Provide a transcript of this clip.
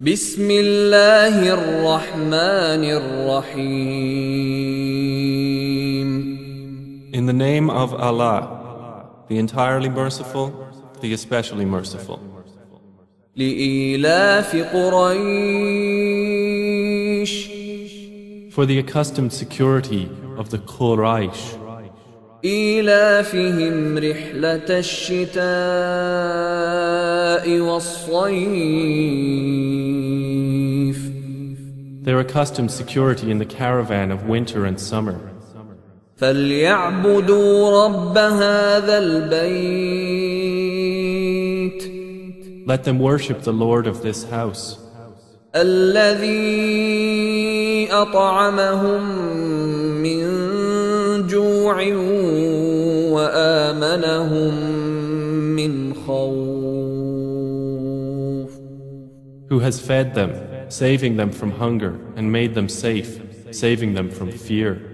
بسم الله الرحمن الرحيم In the name of Allah, the entirely merciful, the especially merciful. لإيلاف قريش For the accustomed security of the Quraysh, إيلافهم رحلة الشتاء والصيف their accustomed security in the caravan of winter and summer. فليعبدوا رب هذا البيت Let them worship the Lord of this house, الذي أطعمهم من جوع وآمنهم من خوف who has fed them, saving them from hunger, and made them safe, saving them from fear.